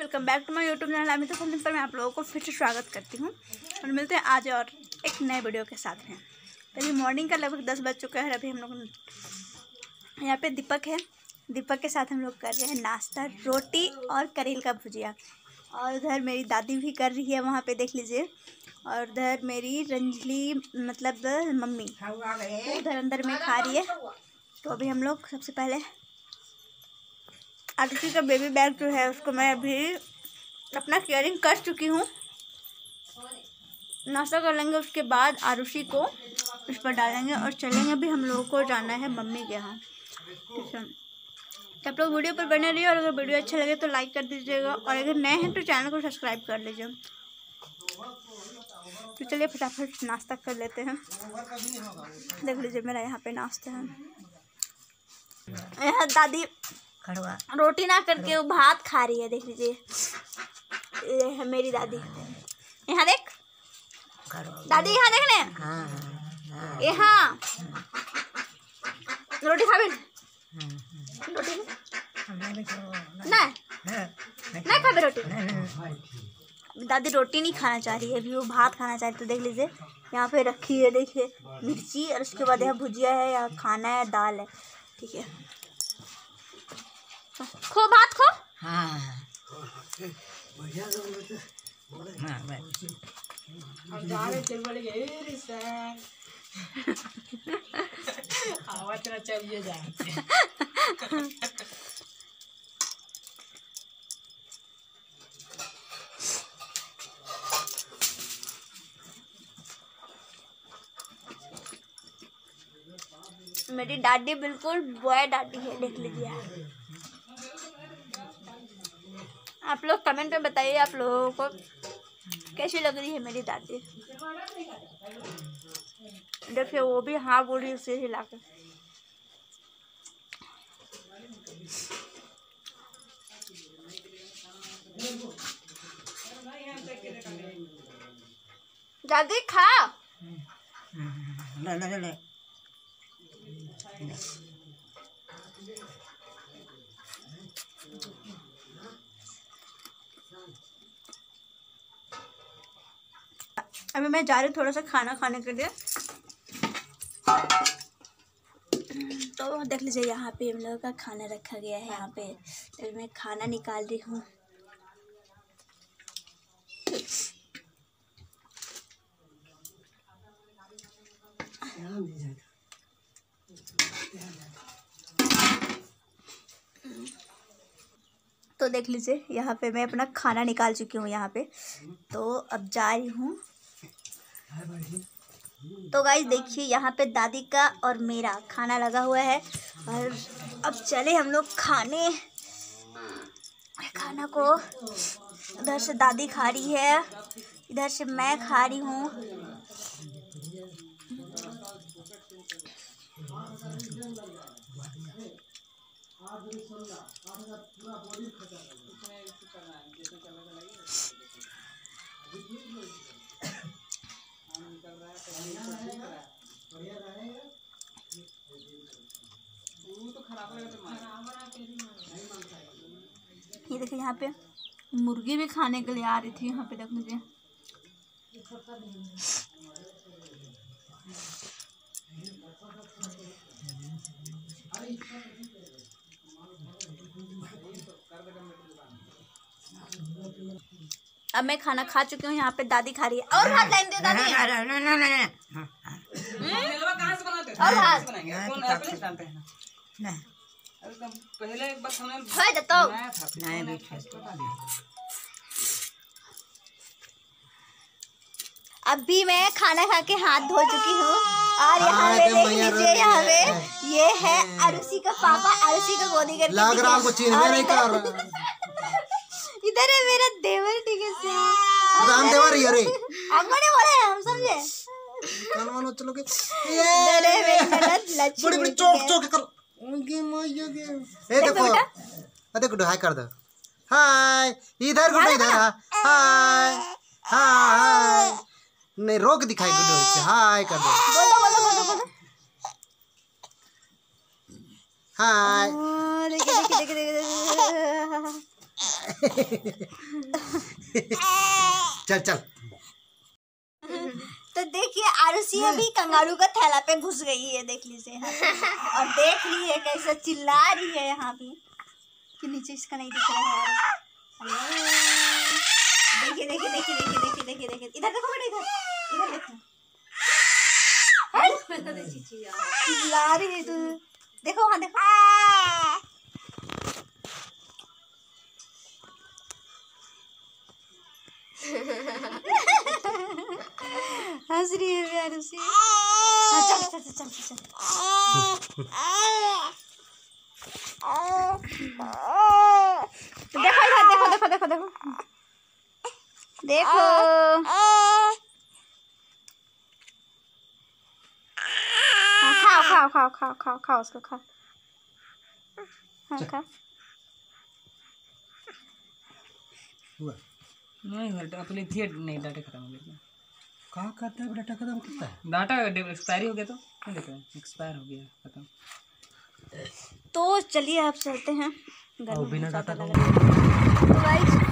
Welcome back to my YouTube channel. Amit function पर मैं आप लोगों को फिर से स्वागत करती हूँ और मिलते हैं आज और एक नए वीडियो के साथ में। अभी मॉर्निंग का लगभग दस बज चुका है अभी हम लोग यहाँ पे दीपक है। दीपक के साथ हम लोग कर रहे हैं नाश्ता, रोटी और करेल का भुजिया। और उधर मेरी दादी भी कर रही है वहाँ पर देख लीजिए। और उधर मेरी रंजली मतलब मम्मी उधर अंदर में खा रही है। तो अभी हम लोग सबसे पहले आदित्य का बेबी बैग जो है, उसको मैं अभी अपना केयरिंग कर चुकी हूँ। नाश्ता कर लेंगे, उसके बाद आरुषि को इस पर डालेंगे और चलेंगे। अभी हम लोगों को जाना है मम्मी के यहाँ। ठीक है। तो आप लोग वीडियो पर बने रहिए और अगर वीडियो अच्छा लगे तो लाइक कर दीजिएगा और अगर नए हैं तो चैनल को सब्सक्राइब कर लीजिए। तो चलिए फटाफट नाश्ता कर लेते हैं। देख लीजिए मेरा यहाँ पे नाश्ता है। यहाँ दादी खड़वा रोटी ना करके वो भात खा रही है देख लीजिए। ये है मेरी दादी। यहाँ देख। दादी यहाँ देख ने हाँ हाँ यहाँ रोटी खा हाँ रोटी खा- नहीं। हाँ, खा रोटी। दादी रोटी नहीं खाना चाह रही है अभी वो भात खाना चाह रही है तो देख लीजिए। यहाँ पे रखी है देखिए मिर्ची और उसके बाद यहाँ भुजिया है यहाँ खाना है दाल है। ठीक है। खो भात खो? हाँ। हाँ बस मेरी दादी बिल्कुल बॉय दादी है देख लीजिए आप लोग कमेंट में बताइए आप लोगों को कैसी लग रही है मेरी दादी देखिए वो भी हाँ बोल रही उसे हिला के दादी खा ले ले ले अभी मैं जा रही हूँ थोड़ा सा खाना खाने के लिए। तो देख लीजिए, यहाँ पे हम लोगों का खाना रखा गया है, यहाँ पे। तो मैं खाना निकाल रही हूँ। तो देख लीजिए, यहाँ पे मैं अपना खाना निकाल चुकी हूँ, यहाँ पे। तो अब जा रही हूँ। तो गाइज़ देखिए, यहाँ पे दादी का और मेरा खाना लगा हुआ है। और अब चले हम लोग खाने। खाना को उधर से दादी खा रही है, इधर से मैं खा रही हूँ। ये देखिए यहाँ पे मुर्गी भी खाने के लिए आ रही थी, यहाँ पे देख लीजिए। अब मैं खाना खा चुकी हूँ यहाँ पे दादी खा रही है। और भात लाइन दे दादी। हाँ, हाँ, और भात नहीं, पहले एक बार हमने हो जाता नहीं, बीच अभी मैं खाना खा के हाथ धो चुकी हूँ। और यहाँ पे देख लीजिए यहाँ पे ये है अरुषि का पापा अरुषि का गोदी करके लग रहा और नहीं कर है मेरा देवर ठीक है से राम देवा रही अरे अम्मा ने बोला है हम समझे? कनवा नो चलो के। इधर है मेरी ननद बड़ी बड़ी चौक चौक कर। उनकी मैया के ए देखो आ देखो हाय कर दो। हाय इधर गुड इधर हाय। हाय नहीं रोक दिखाई गुड हाय कर दो। बोलो बोलो बोलो बोलो। हाय। ओ, देखिए देखिए देखिए देखिए। चल चल। तो देखिए आरुषि अभी कंगारू का थैला पे घुस गई है देख लीजिए। और देख ली है कैसे चिल्ला रही है यहाँ भी कि नीचे इसका नहीं दिख रहा है। देखिए देखिए देखिए देखिए देखिए देखिए देखिए। इधर देखो बेटा इधर इधर देखो। चिल्ला रही है तू। देखो वहाँ देखो। हंस रही है यार उसे हाँ, चल चल चल चल चल तो देखो इधर देखो देखो देखो देखो देखो हाँ, खाओ खाओ खाओ खाओ खाओ खाओ उसको खाओ हाँ खाओ हुआ नहीं हट अपने थे नहीं डाटा खत्म हो गया कहाँ करता है डाटा खत्म करता है? डाटा एक्सपायरी हो गया तो। क्या देख रहे हैं एक्सपायर हो गया खत्म। तो चलिए आप चलते हैं। बिना डाटा। तो गाइस